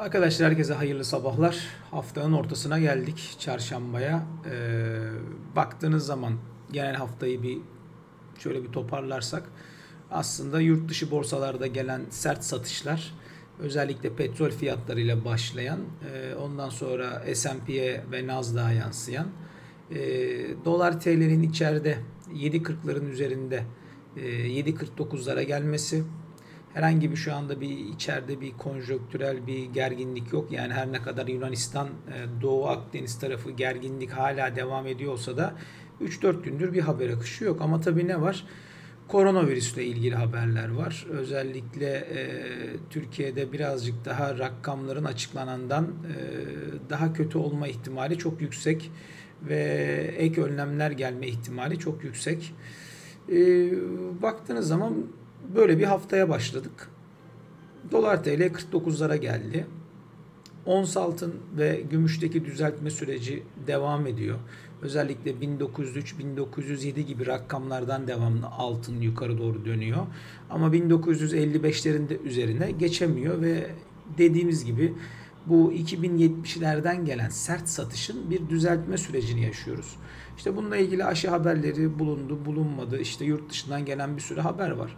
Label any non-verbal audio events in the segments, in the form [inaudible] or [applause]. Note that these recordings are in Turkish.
Arkadaşlar herkese hayırlı sabahlar. Haftanın ortasına geldik çarşambaya. Ee, baktığınız zaman genel haftayı bir şöyle bir toparlarsak aslında yurt dışı borsalarda gelen sert satışlar özellikle petrol fiyatlarıyla başlayan e, ondan sonra S&P'ye ve Nasdaq'a yansıyan e, dolar TL'nin içeride 7.40'ların üzerinde e, 7.49'lara gelmesi herhangi bir şu anda bir içeride bir konjonktürel bir gerginlik yok. Yani her ne kadar Yunanistan e, Doğu Akdeniz tarafı gerginlik hala devam ediyor olsa da 3-4 gündür bir haber akışı yok. Ama tabii ne var? Koronavirüsle ilgili haberler var. Özellikle e, Türkiye'de birazcık daha rakamların açıklanandan e, daha kötü olma ihtimali çok yüksek ve ek önlemler gelme ihtimali çok yüksek. E, baktığınız zaman böyle bir haftaya başladık. Dolar TL 49'lara geldi. Ons altın ve gümüşteki düzeltme süreci devam ediyor. Özellikle 1903-1907 gibi rakamlardan devamlı altın yukarı doğru dönüyor. Ama 1955'lerin de üzerine geçemiyor ve dediğimiz gibi bu 2070'lerden gelen sert satışın bir düzeltme sürecini yaşıyoruz. İşte bununla ilgili aşı haberleri bulundu, bulunmadı. İşte yurt dışından gelen bir sürü haber var.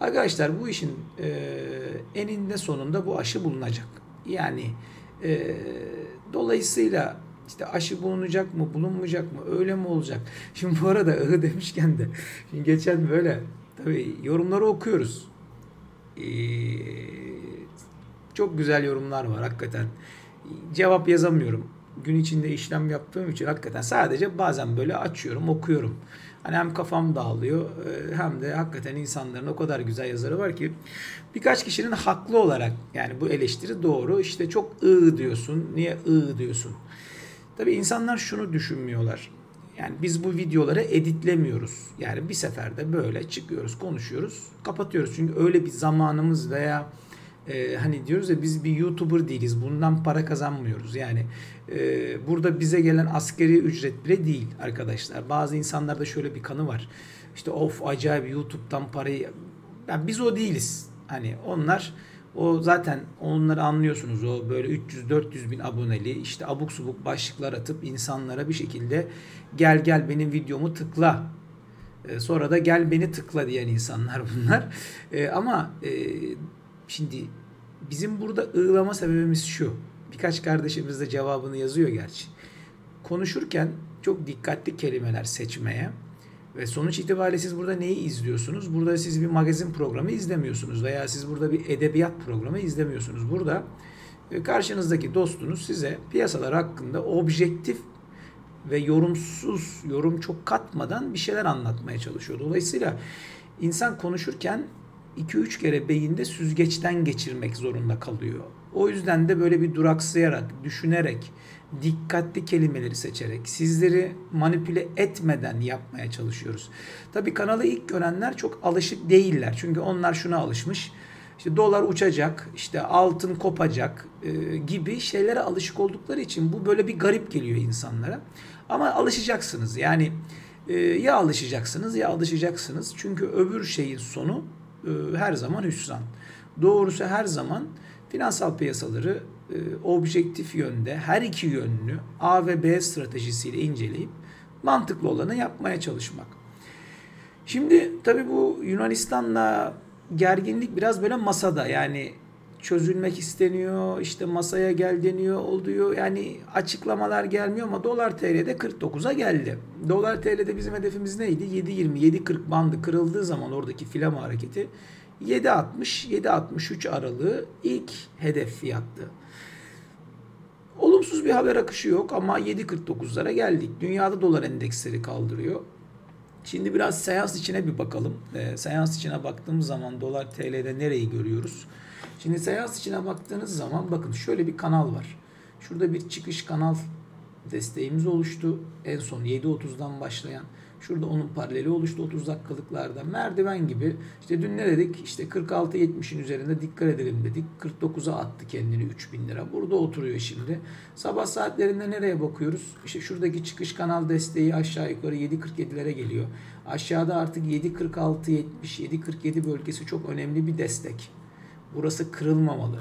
Arkadaşlar bu işin e, eninde sonunda bu aşı bulunacak. Yani e, dolayısıyla işte aşı bulunacak mı, bulunmayacak mı, öyle mi olacak? [laughs] Şimdi bu arada ıhı demişken de şimdi geçen böyle tabii yorumları okuyoruz. Ee, çok güzel yorumlar var hakikaten. Cevap yazamıyorum. Gün içinde işlem yaptığım için hakikaten sadece bazen böyle açıyorum, okuyorum. Hani hem kafam dağılıyor e, hem de hakikaten insanların o kadar güzel yazarı var ki birkaç kişinin haklı olarak yani bu eleştiri doğru. İşte çok ı diyorsun. Niye ı diyorsun? Tabii insanlar şunu düşünmüyorlar. Yani biz bu videoları editlemiyoruz. Yani bir seferde böyle çıkıyoruz, konuşuyoruz, kapatıyoruz. Çünkü öyle bir zamanımız veya e, hani diyoruz ya biz bir YouTuber değiliz. Bundan para kazanmıyoruz. Yani e, burada bize gelen askeri ücret bile değil arkadaşlar. Bazı insanlarda şöyle bir kanı var. İşte of acayip YouTube'dan parayı yani biz o değiliz. Hani onlar o zaten onları anlıyorsunuz. O böyle 300-400 bin aboneli işte abuk subuk başlıklar atıp insanlara bir şekilde gel gel benim videomu tıkla. E, sonra da gel beni tıkla diyen insanlar bunlar. E, ama e, şimdi bizim burada ığlama sebebimiz şu. Birkaç kardeşimiz de cevabını yazıyor gerçi. Konuşurken çok dikkatli kelimeler seçmeye ve sonuç itibariyle siz burada neyi izliyorsunuz? Burada siz bir magazin programı izlemiyorsunuz veya siz burada bir edebiyat programı izlemiyorsunuz. Burada e, karşınızdaki dostunuz size piyasalar hakkında objektif ve yorumsuz, yorum çok katmadan bir şeyler anlatmaya çalışıyor. Dolayısıyla insan konuşurken 2-3 kere beyinde süzgeçten geçirmek zorunda kalıyor. O yüzden de böyle bir duraksayarak, düşünerek, dikkatli kelimeleri seçerek, sizleri manipüle etmeden yapmaya çalışıyoruz. Tabii kanalı ilk görenler çok alışık değiller. Çünkü onlar şuna alışmış. İşte dolar uçacak, işte altın kopacak e, gibi şeylere alışık oldukları için bu böyle bir garip geliyor insanlara. Ama alışacaksınız. Yani e, ya alışacaksınız ya alışacaksınız. Çünkü öbür şeyin sonu e, her zaman hüsran. Doğrusu her zaman finansal piyasaları e, objektif yönde her iki yönlü A ve B stratejisiyle inceleyip mantıklı olanı yapmaya çalışmak. Şimdi tabii bu Yunanistan'la gerginlik biraz böyle masada yani çözülmek isteniyor işte masaya gel deniyor oluyor yani açıklamalar gelmiyor ama dolar TL'de 49'a geldi. Dolar TL'de bizim hedefimiz neydi? 7.20 7.40 bandı kırıldığı zaman oradaki filama hareketi 7.60-7.63 aralığı ilk hedef fiyattı. Olumsuz bir haber akışı yok ama 7.49'lara geldik. Dünyada dolar endeksleri kaldırıyor. Şimdi biraz seans içine bir bakalım. E, seans içine baktığımız zaman dolar TL'de nereyi görüyoruz? Şimdi seans içine baktığınız zaman bakın şöyle bir kanal var. Şurada bir çıkış kanal desteğimiz oluştu. En son 7.30'dan başlayan. Şurada onun paraleli oluştu 30 dakikalıklarda. Merdiven gibi. İşte dün ne dedik? İşte 46-70'in üzerinde dikkat edelim dedik. 49'a attı kendini 3000 lira. Burada oturuyor şimdi. Sabah saatlerinde nereye bakıyoruz? İşte şuradaki çıkış kanal desteği aşağı yukarı 7.47'lere geliyor. Aşağıda artık 7.46-70, 7.47 bölgesi çok önemli bir destek. Burası kırılmamalı.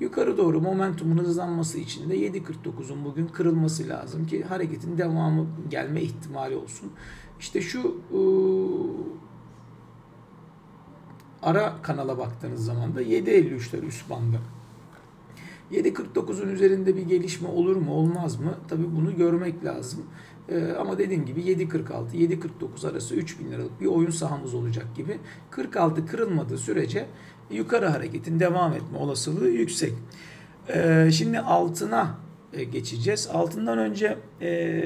Yukarı doğru momentumun hızlanması için de 7.49'un bugün kırılması lazım ki hareketin devamı gelme ihtimali olsun. İşte şu ıı, ara kanala baktığınız zaman da 7.53'ler üst bandı. 7.49'un üzerinde bir gelişme olur mu olmaz mı? Tabi bunu görmek lazım. Ee, ama dediğim gibi 7.46, 7.49 arası 3000 liralık bir oyun sahamız olacak gibi. 46 kırılmadığı sürece yukarı hareketin devam etme olasılığı yüksek. Ee, şimdi altına e, geçeceğiz. Altından önce e,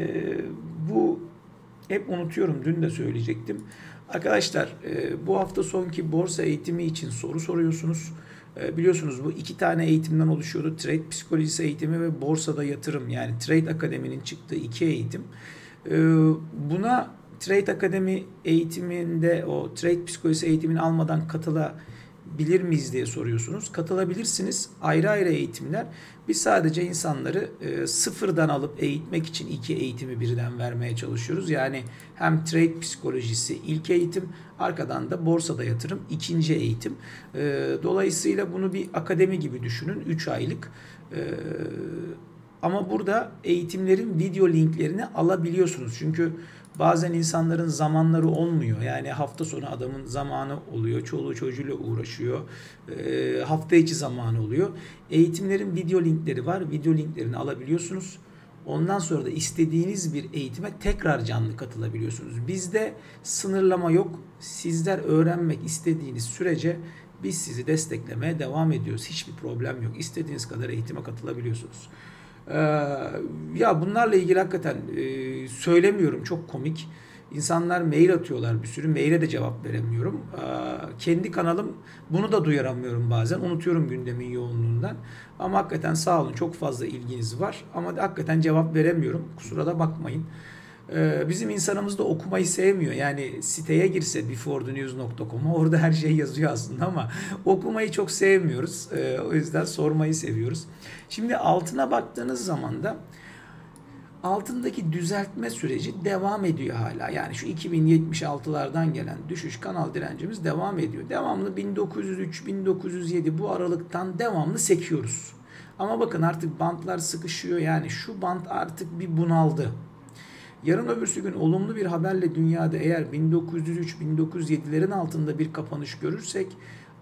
bu hep unutuyorum dün de söyleyecektim. Arkadaşlar e, bu hafta sonki borsa eğitimi için soru soruyorsunuz. Biliyorsunuz bu iki tane eğitimden oluşuyordu. Trade psikolojisi eğitimi ve borsada yatırım yani Trade Akademi'nin çıktığı iki eğitim. Buna Trade Akademi eğitiminde o Trade psikolojisi eğitimini almadan katıla bilir miyiz diye soruyorsunuz. Katılabilirsiniz. Ayrı ayrı eğitimler. Biz sadece insanları e, sıfırdan alıp eğitmek için iki eğitimi birden vermeye çalışıyoruz. Yani hem trade psikolojisi ilk eğitim, arkadan da borsada yatırım ikinci eğitim. E, dolayısıyla bunu bir akademi gibi düşünün. 3 aylık. E, ama burada eğitimlerin video linklerini alabiliyorsunuz. Çünkü Bazen insanların zamanları olmuyor. Yani hafta sonu adamın zamanı oluyor. Çoluğu çocuğuyla uğraşıyor. E, hafta içi zamanı oluyor. Eğitimlerin video linkleri var. Video linklerini alabiliyorsunuz. Ondan sonra da istediğiniz bir eğitime tekrar canlı katılabiliyorsunuz. Bizde sınırlama yok. Sizler öğrenmek istediğiniz sürece biz sizi desteklemeye devam ediyoruz. Hiçbir problem yok. İstediğiniz kadar eğitime katılabiliyorsunuz. Ee, ya bunlarla ilgili hakikaten e, söylemiyorum çok komik. İnsanlar mail atıyorlar bir sürü. Maile de cevap veremiyorum. Ee, kendi kanalım bunu da duyaramıyorum bazen. Unutuyorum gündemin yoğunluğundan. Ama hakikaten sağ olun çok fazla ilginiz var. Ama hakikaten cevap veremiyorum. Kusura da bakmayın. Ee, bizim insanımız da okumayı sevmiyor. Yani siteye girse beforethenews.com'a orada her şey yazıyor aslında ama okumayı çok sevmiyoruz. Ee, o yüzden sormayı seviyoruz. Şimdi altına baktığınız zaman da altındaki düzeltme süreci devam ediyor hala. Yani şu 2076'lardan gelen düşüş kanal direncimiz devam ediyor. Devamlı 1903, 1907 bu aralıktan devamlı sekiyoruz. Ama bakın artık bantlar sıkışıyor. Yani şu bant artık bir bunaldı. Yarın öbürsü gün olumlu bir haberle dünyada eğer 1903-1907'lerin altında bir kapanış görürsek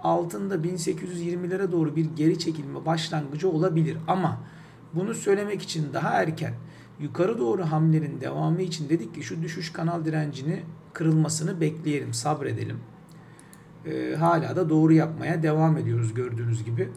altında 1820'lere doğru bir geri çekilme başlangıcı olabilir. Ama bunu söylemek için daha erken yukarı doğru hamlenin devamı için dedik ki şu düşüş kanal direncini kırılmasını bekleyelim, sabredelim. Ee, hala da doğru yapmaya devam ediyoruz gördüğünüz gibi.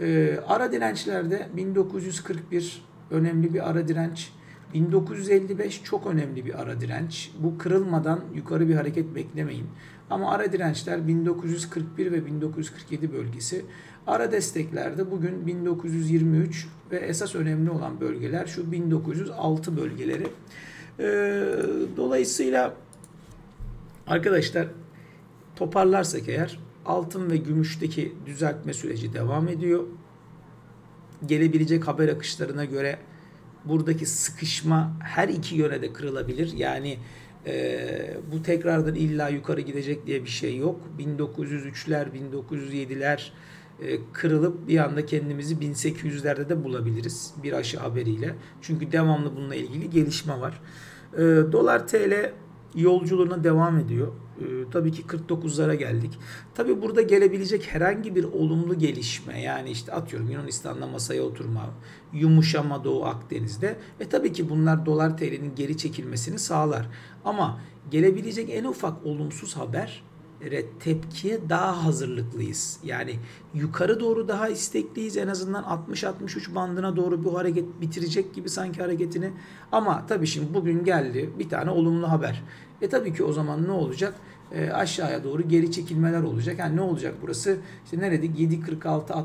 Ee, ara dirençlerde 1941 önemli bir ara direnç. 1955 çok önemli bir ara direnç. Bu kırılmadan yukarı bir hareket beklemeyin. Ama ara dirençler 1941 ve 1947 bölgesi. Ara desteklerde bugün 1923 ve esas önemli olan bölgeler şu 1906 bölgeleri. Ee, dolayısıyla arkadaşlar toparlarsak eğer altın ve gümüşteki düzeltme süreci devam ediyor. Gelebilecek haber akışlarına göre buradaki sıkışma her iki yöne de kırılabilir. Yani e, bu tekrardan illa yukarı gidecek diye bir şey yok. 1903'ler, 1907'ler e, kırılıp bir anda kendimizi 1800'lerde de bulabiliriz bir aşı haberiyle. Çünkü devamlı bununla ilgili gelişme var. E, Dolar TL yolculuğuna devam ediyor. Ee, tabii ki 49'lara geldik. Tabii burada gelebilecek herhangi bir olumlu gelişme yani işte atıyorum Yunanistan'da masaya oturma, yumuşama Doğu Akdeniz'de ve tabii ki bunlar dolar TL'nin geri çekilmesini sağlar. Ama gelebilecek en ufak olumsuz haber tepkiye daha hazırlıklıyız. Yani yukarı doğru daha istekliyiz. En azından 60-63 bandına doğru bu hareket bitirecek gibi sanki hareketini. Ama tabii şimdi bugün geldi bir tane olumlu haber. E tabii ki o zaman ne olacak? E, aşağıya doğru geri çekilmeler olacak. Yani ne olacak burası? İşte nerede? 7.46-60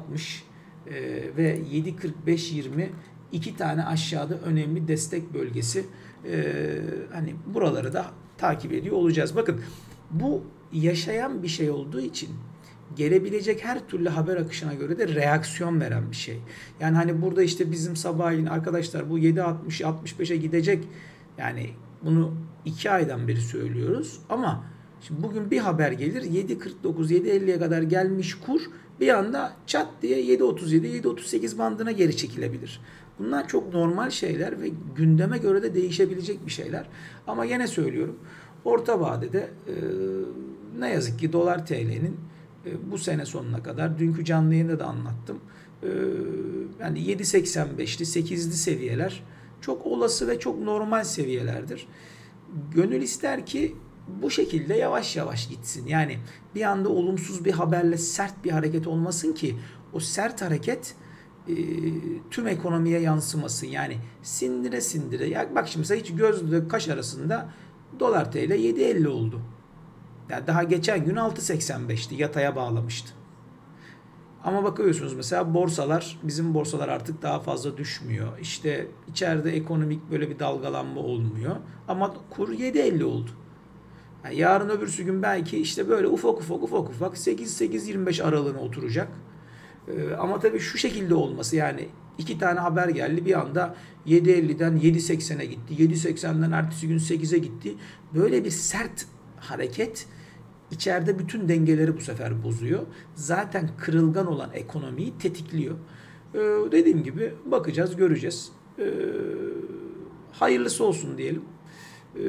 e, ve 7.45-20 iki tane aşağıda önemli destek bölgesi. E, hani buraları da takip ediyor olacağız. Bakın bu yaşayan bir şey olduğu için gelebilecek her türlü haber akışına göre de reaksiyon veren bir şey. Yani hani burada işte bizim sabahleyin arkadaşlar bu 7.60 65'e gidecek. Yani bunu iki aydan beri söylüyoruz ama Şimdi bugün bir haber gelir 7.49 7.50'ye kadar gelmiş kur bir anda çat diye 7.37 7.38 bandına geri çekilebilir. Bunlar çok normal şeyler ve gündeme göre de değişebilecek bir şeyler. Ama yine söylüyorum orta vadede e, ne yazık ki dolar TL'nin e, bu sene sonuna kadar dünkü canlı yayında da anlattım. E, yani 7.85'li 8'li seviyeler çok olası ve çok normal seviyelerdir. Gönül ister ki bu şekilde yavaş yavaş gitsin. Yani bir anda olumsuz bir haberle sert bir hareket olmasın ki o sert hareket e, tüm ekonomiye yansımasın. Yani sindire sindire. Ya bak şimdi mesela hiç gözle kaş arasında dolar TL 7.50 oldu. Yani daha geçen gün 6.85'ti. Yataya bağlamıştı. Ama bakıyorsunuz mesela borsalar, bizim borsalar artık daha fazla düşmüyor. İşte içeride ekonomik böyle bir dalgalanma olmuyor. Ama kur 7.50 oldu. Yani yarın öbürsü gün belki işte böyle ufak ufak ufak ufak 8-8-25 aralığına oturacak. Ee, ama tabii şu şekilde olması yani iki tane haber geldi bir anda 7.50'den 7.80'e gitti. 7.80'den ertesi gün 8'e gitti. Böyle bir sert hareket içeride bütün dengeleri bu sefer bozuyor. Zaten kırılgan olan ekonomiyi tetikliyor. Ee, dediğim gibi bakacağız, göreceğiz. Ee, hayırlısı olsun diyelim. Ee,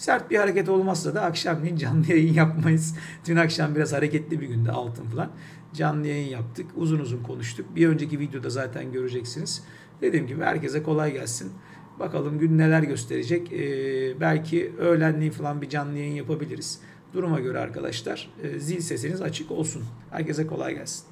sert bir hareket olmazsa da akşamleyin canlı yayın yapmayız. Dün akşam biraz hareketli bir günde altın falan. Canlı yayın yaptık. Uzun uzun konuştuk. Bir önceki videoda zaten göreceksiniz. Dediğim gibi herkese kolay gelsin. Bakalım gün neler gösterecek. Ee, belki öğlenliğin falan bir canlı yayın yapabiliriz. Duruma göre arkadaşlar e, zil sesiniz açık olsun. Herkese kolay gelsin.